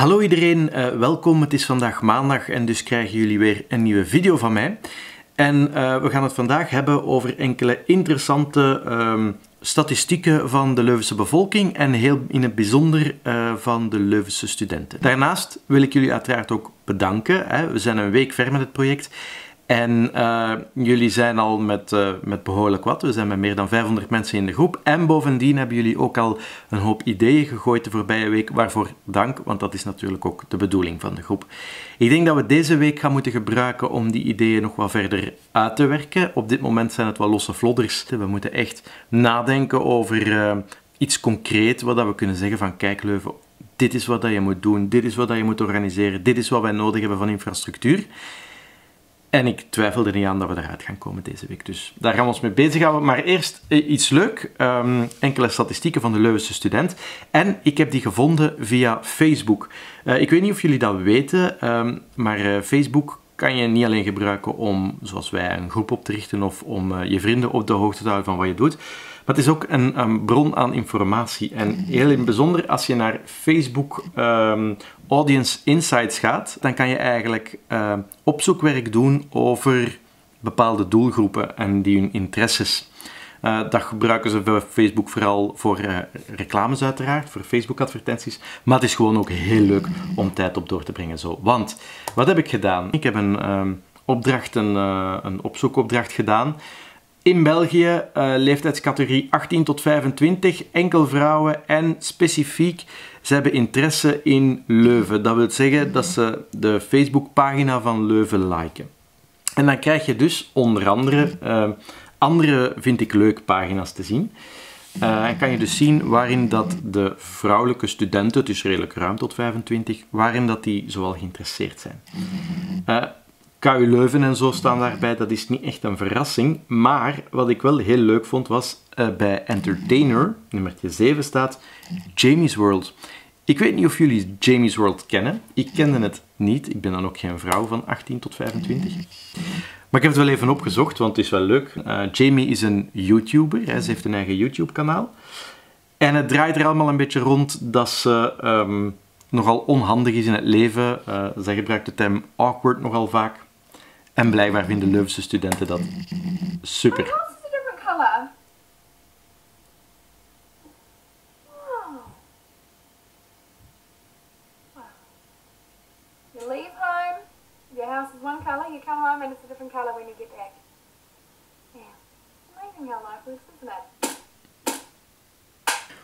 Hallo iedereen, uh, welkom. Het is vandaag maandag en dus krijgen jullie weer een nieuwe video van mij. En uh, we gaan het vandaag hebben over enkele interessante um, statistieken van de Leuvense bevolking en heel in het bijzonder uh, van de Leuvense studenten. Daarnaast wil ik jullie uiteraard ook bedanken. Hè. We zijn een week ver met het project en uh, jullie zijn al met, uh, met behoorlijk wat. We zijn met meer dan 500 mensen in de groep. En bovendien hebben jullie ook al een hoop ideeën gegooid de voorbije week. Waarvoor dank, want dat is natuurlijk ook de bedoeling van de groep. Ik denk dat we deze week gaan moeten gebruiken om die ideeën nog wat verder uit te werken. Op dit moment zijn het wel losse vlodders. We moeten echt nadenken over uh, iets concreet, wat we kunnen zeggen van kijk Leuven, dit is wat je moet doen, dit is wat je moet organiseren, dit is wat wij nodig hebben van infrastructuur. En ik twijfel er niet aan dat we eruit gaan komen deze week. Dus daar gaan we ons mee bezighouden. Maar eerst eh, iets leuk. Um, enkele statistieken van de Leuvense student. En ik heb die gevonden via Facebook. Uh, ik weet niet of jullie dat weten, um, maar uh, Facebook kan je niet alleen gebruiken om, zoals wij, een groep op te richten of om je vrienden op de hoogte te houden van wat je doet. Maar het is ook een, bron aan informatie. En heel in bijzonder, als je naar Facebook um, Audience Insights gaat, dan kan je eigenlijk uh, opzoekwerk doen over bepaalde doelgroepen en die hun interesses. Uh, dat gebruiken ze voor Facebook vooral voor uh, reclames uiteraard, voor Facebook advertenties. Maar het is gewoon ook heel leuk om tijd op door te brengen zo. Want, wat heb ik gedaan? Ik heb een um, opdracht, een, een opzoekopdracht gedaan. In België, leeftijdscategorie 18 tot 25, enkel vrouwen en specifiek ze hebben interesse in Leuven. Dat wil zeggen dat ze de Facebookpagina van Leuven liken. En dan krijg je dus onder andere uh, andere, vind ik leuk, pagina's te zien. Uh, en kan je dus zien waarin dat de vrouwelijke studenten, is redelijk ruim tot 25, waarin dat die zoal geïnteresseerd zijn. KU Leuven en zo staan daarbij, dat is niet echt een verrassing. Maar wat ik wel heel leuk vond was uh, bij Entertainer, nummertje 7 staat Jamie's World. Ik weet niet of jullie Jamie's World kennen. Ik kende het niet. Ik ben dan ook geen vrouw van 18 tot 25. Maar ik heb het wel even opgezocht, want het is wel leuk. Uh, Jamie is een YouTuber. Hè. Ze heeft een eigen YouTube-kanaal. En het draait er allemaal een beetje rond dat ze um, nogal onhandig is in het leven. Uh, zij gebruikt de term awkward nogal vaak. En blijkbaar vinden Leuvense studenten dat super. You leave home, your house is one colour, you come home and it's a different colour when you get back. Yeah. Amazing how life works, isn't it?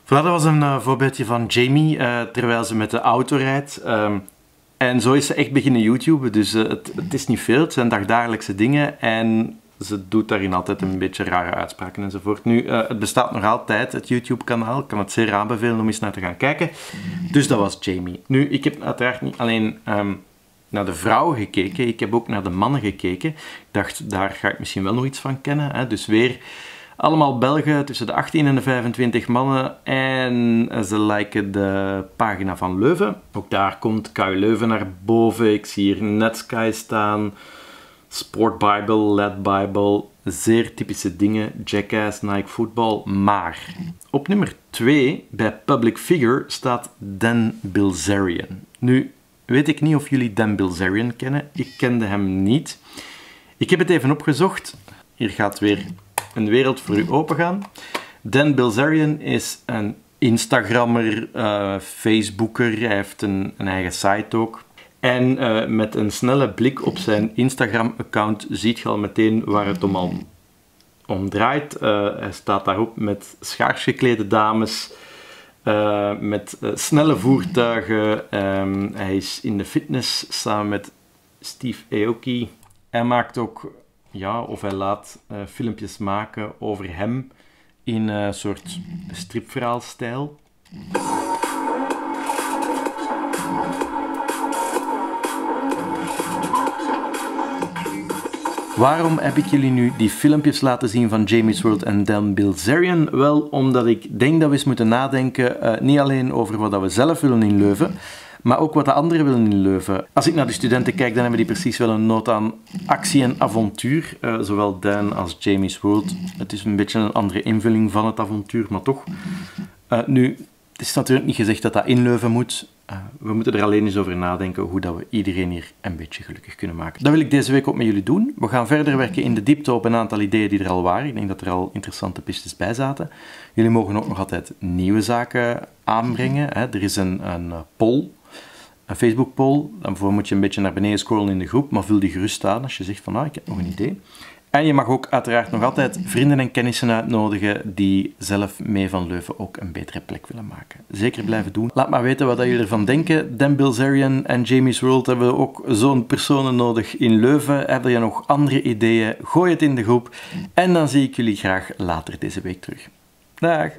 Voilà, dat was een uh, voorbeeldje van Jamie uh, terwijl ze met de auto rijdt. Um, en zo is ze echt beginnen YouTube. Dus uh, het, is niet veel, het zijn dagdagelijkse dingen. En ze doet daarin altijd een beetje rare uitspraken enzovoort. Nu, het bestaat nog altijd, het YouTube-kanaal. Ik kan het zeer aanbevelen om eens naar te gaan kijken. Dus dat was Jamie. Nu, ik heb uiteraard niet alleen um, naar de vrouwen gekeken, ik heb ook naar de mannen gekeken. Ik dacht, daar ga ik misschien wel nog iets van kennen. Hè? Dus weer allemaal Belgen tussen de 18 en de 25 mannen en ze liken de pagina van Leuven. Ook daar komt KU Leuven naar boven. Ik zie hier Netsky staan, Sport Bible, Led Bible, zeer typische dingen, Jackass, Nike Football. Maar op nummer 2 bij Public Figure staat Dan Bilzerian. Nu weet ik niet of jullie Dan Bilzerian kennen. Ik kende hem niet. Ik heb het even opgezocht. Hier gaat weer een wereld voor u opengaan. Dan Bilzerian is een Instagrammer, uh, Facebooker, hij heeft een, een, eigen site ook. En uh, met een snelle blik op zijn Instagram-account ziet je al meteen waar het om, om draait. Uh, hij staat daarop met schaars geklede dames, met snelle voertuigen. Um, hij is in de fitness samen met Steve Aoki. Hij maakt ook ja, of hij laat uh, filmpjes maken over hem in een soort stripverhaalstijl. Waarom heb ik jullie nu die filmpjes laten zien van Jamie's World en Dan Bilzerian? Wel, omdat ik denk dat we eens moeten nadenken, uh, niet alleen over wat we zelf willen in Leuven, maar ook wat de anderen willen in Leuven. Als ik naar de studenten kijk, dan hebben die precies wel een nood aan actie en avontuur. Uh, zowel Dan als Jamie's World. Het is een beetje een andere invulling van het avontuur, maar toch. Uh, nu, het is natuurlijk niet gezegd dat dat in Leuven moet. Uh, we moeten er alleen eens over nadenken hoe dat we iedereen hier een beetje gelukkig kunnen maken. Dat wil ik deze week ook met jullie doen. We gaan verder werken in de diepte op een aantal ideeën die er al waren. Ik denk dat er al interessante pistes bij zaten. Jullie mogen ook nog altijd nieuwe zaken aanbrengen. Hè. Er is een, een poll, een Facebook poll. Daarvoor moet je een beetje naar beneden scrollen in de groep, maar vul die gerust aan als je zegt van ah, ik heb nog een idee. En je mag ook uiteraard nog altijd vrienden en kennissen uitnodigen die zelf mee van Leuven ook een betere plek willen maken. Zeker blijven doen. Laat maar weten wat jullie ervan denken. Dan Bilzerian en Jamie's World hebben ook zo'n personen nodig in Leuven. Heb je nog andere ideeën? Gooi het in de groep. En dan zie ik jullie graag later deze week terug. Dag!